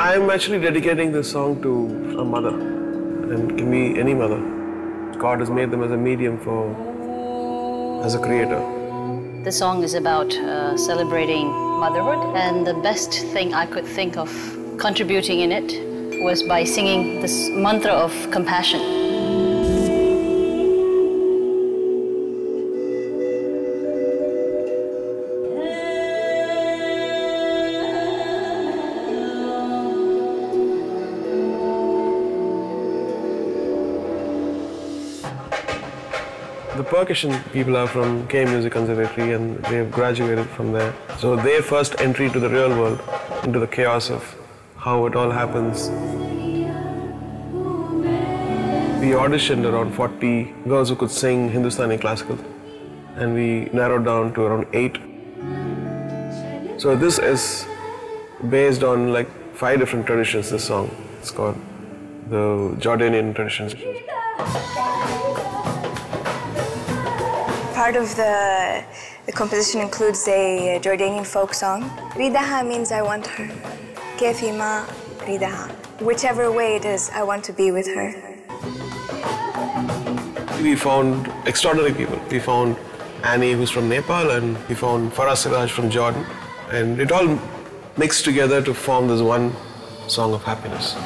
I'm actually dedicating this song to a mother, and can be any mother. God has made them as a medium for, as a creator. The song is about uh, celebrating motherhood, and the best thing I could think of contributing in it was by singing this mantra of compassion. The percussion people are from KM Music Conservatory and they have graduated from there. So their first entry to the real world, into the chaos of how it all happens. We auditioned around 40 girls who could sing Hindustani classical and we narrowed down to around eight. So this is based on like five different traditions, this song. It's called the Jordanian traditions. Part of the, the composition includes a Jordanian folk song. Ridaha means I want her. Kefima ridaha. Whichever way it is, I want to be with her. We found extraordinary people. We found Ani, who's from Nepal, and we found Farah Siraj from Jordan. And it all mixed together to form this one song of happiness.